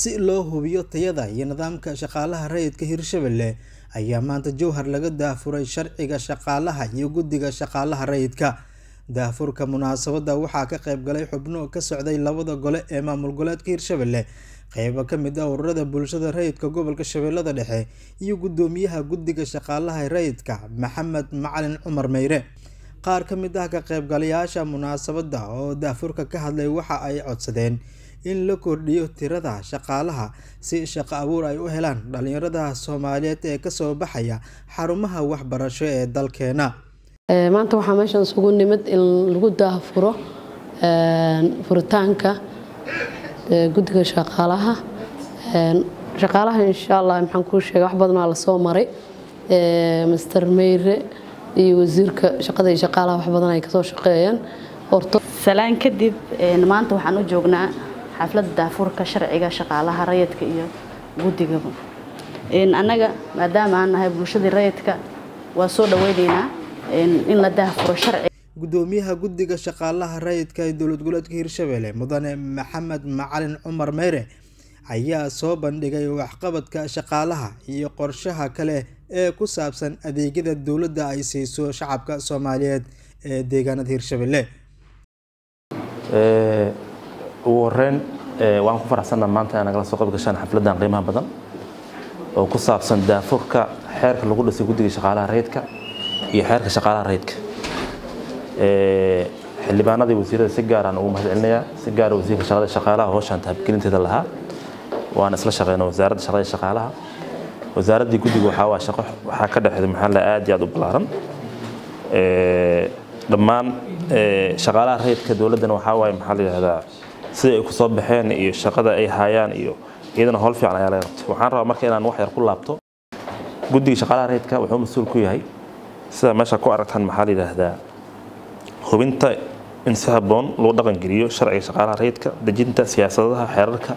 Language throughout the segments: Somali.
si loo hubiyo tayada iyo nidaamka shaqaalaha rayidka hirshabelle ayaa maanta jowhar laga daafuray sharciga shaqaalaha iyo guddiga shaqaalaha rayidka. Daafurka munaasabadda waxaa ka qayb galay xubno ka socday labada gole ee maamul goleedka hirshabelle qeybo ka mid ah ururada bulshada rayidka gobolka shabeellada dhexe iyo guddoomiyaha guddiga shaqaalaha rayidka maxamed macalin cumar meyre qaar ka mid ah ka qaybgalayaasha munaasabadda oo daafurka ka hadlay waxa ay codsadeen in la kordhiyo tirada shaqaalaha si shaqo abuur ay u helaan dhalinyarada soomaaliyeed ee ka soo baxaya xarumaha waxbarasho ee dalkeena. Maanta waxaa meeshan isugu nimid in lagu daafuro furitaanka guddiga shaqaalaha. Shaqaalaha insha allah maxaan kuu sheegay wax badan waa la soo maray. Master meyre iyo wasiirka shaqada iyo shaqaalaha wax badan ay ka soo shaqeeyeen. Salaan kadib maanta waxaan u joognaa xafladda daafurka sharciga shaqaalaha rayidka iyo guddigaba annaga maadaama aan nahay bulshadii rayidka waa soo dhaweyneynaa in la daafuro sharci. Guddoomiyaha guddiga shaqaalaha rayidka ee dowlad goboleedka hirshabelle mudane maxamed macalin cumar meyre ayaa soo bandhigay waxqabadka shaqaalaha iyo qorshaha kale ee ku saabsan adeegyada dowladda ay siiso shacabka soomaaliyeed ee deegaanada hirshabelle ugu horeyn waan ku faraxsanna maanta aa nagala soo qayb gashaan xafladdan qiimaha badan oo ku saabsan daafurka xeerka lagu dhisay guddiga shaqaalaha rayidka iyo xeerka shaqaalaha rayidka xildhibaanadii wasiirada si gaaraan ugu mahad celinayaa si gaara wasiirka shaqada shaqaalaha howshaan taabgelinteeda lahaa waan isla shaqeyna wasaaradda shaqada shaqaalaha. Wasaaraddii guddiga waxaa waa shaqo waxaa ka dhexeeda maxaa la aad iyo aad u ballaaran. Dhammaan shaqaalaha rayidka dowladdana waxaa waaye maxaa la yidhahdaa sida ay ku soo baxeen iyo shaqada ay hayaan iyo iyadana howl fiican ayaa laga qabtay waxaan rabaa marka inaan wax yar ku laabto guddiga shaqaalaha rayidka wuxuu mas'uul ku yahay sida meesha ku aragtaan maxaa la yidhaahdaa hubinta in si habboon loo dhaqangeliyo sharciga shaqaalaha rayidka dejinta siyaasadaha xeerarka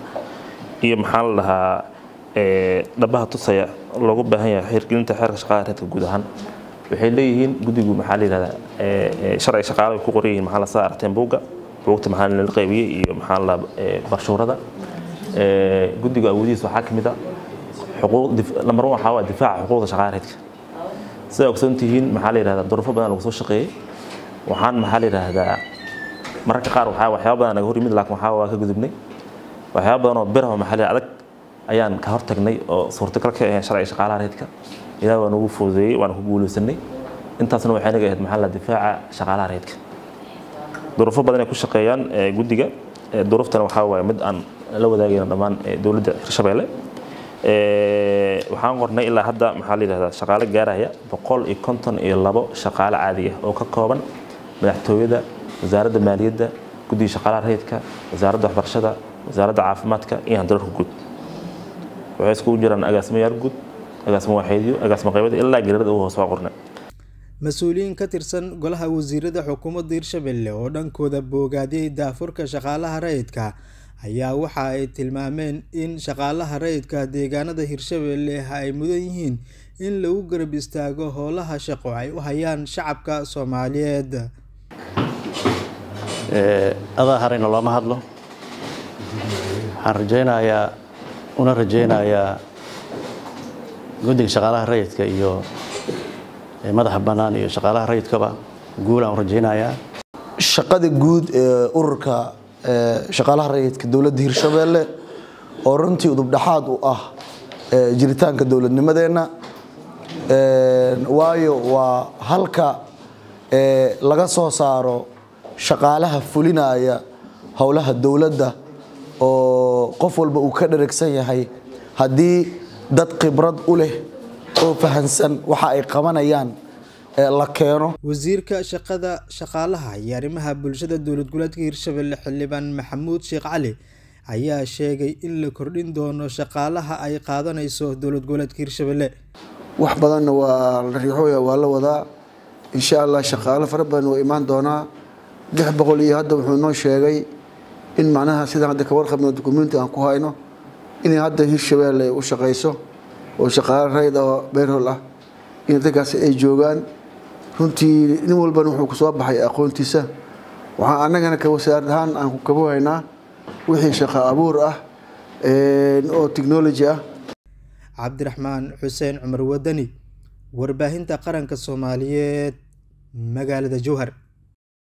iyo maxaa la dhahaa dhabaha tusaya loogu baahan yahay hirgelinta xeerka shaqaalaha rayidka guud ahaan. Waxay leeyihiin guddigu maxaa la yidhahdaa sharciga shaqaalaha ku qoran yihiin maxaa la saa aragteen buugga buugta maxaa la qaybiyey iyo maxaa la barshuurada guddiga awoodihiisa waxaa ka mid a lambar one waxaa waa difaaca xuquuqda shaqaalaha rayidka sidaa ogsoon tihiin maxaa la yidhahdaa duruufo badan lagu soo shaqeeyey waxaan maxaa la yidhaahdaa mararka qaar waxaa waxyaaba badan naga hor yimid laakiin waxaa waa ka gudubnay. Waxyaaba badan oo biraha maxaa la adag ayaan ka hortagnay oo suurtagal ka ahayn sharciga shaqaalaha rayidka ilaah waa nagu fududeeyey waana ku guuleysanay intaasna waxay naga ahayd maxaa la difaaca shaqaalaha rayidka duruufo badan ay ku shaqeeyaan guddiga. Duruuftana waxaa waaye mid aan la wadaagayno dhammaan dowladda hirshabelle waxaan qornay ilaa hadda maxaa la yidhahdaa shaqaale gaaraya boqol iyo konton iyo labo shaqaale caadi oo ka kooban madaxtooyada wasaaradda maaliyadda guddiga shaqaalaha rayidka wasaaradda waxbarashada wasaaradda caafimaadka iyo handalarka guud. Waxay iskugu jiraan agaasimayaal guud agaasimo waaxeedyo agaasimo qaybada ilaa geerada ugu hoos waa qornay mas'uuliyiin ka tirsan golaha wasiirada xukuumadda hirshabelle oo dhankooda boogaadiyey daafurka shaqaalaha rayidka ayaa waxa ay tilmaameen in shaqaalaha rayidka deegaanada hirshabelle ay mudan yihiin in lagu garab istaago howlaha shaqo ay u hayaan shacabka soomaaliyeed. Adaa harayna looma hadlo. Waxaan rajaynayaa una rajaynayaa guddiga shaqaalaha rayidka iyo madaxa bannaan iyo shaqaalaha rayidkaba guulaan u rajaynayaa. Shaqada guud ee ururka shaqaalaha rayidka dowladda hirshabelle oo runtii udubdhaxaad u ah jiritaanka dowladnimadeenna waayo waa halka laga soo saaro shaqaalaha fulinaya howlaha dowladda oo qof walba uu ka dharagsan yahay haddii dad khibrad u leh oo fahansan waxa ay qabanayaan la keeno. Wasiirka shaqada shaqaalaha iyo arrimaha bulshada dowlad goboleedka hirshabelle xildhibaan maxamuud sheekh cali ayaa sheegay in la kordhin doono shaqaalaha ay qaadanayso dowlad goboleedka hirshabelle wax badanna waa la riixooya waa la wadaa. Insha allah shaqaalo fara badan waa imaan doonaa. Lix boqol iyo hadda wuxuu noo sheegay in macnaha sidaan hadda ka warqabno dukumenti aan ku hayno inay hadda hirshabelle u shaqayso oo shaqaalo rayd oo beerhol ah in dadkaasi ay joogaan runtii nin walbana wuxuu ku soo baxay aqoontiisa. Waxaan annagana ka wasaarad ahaan aan ku kabohaynaa wixii shaqo abuur ah oo technology ah. Cabdiraxmaan xuseen cumar wadani warbaahinta qaranka soomaaliyeed magaalada jowhar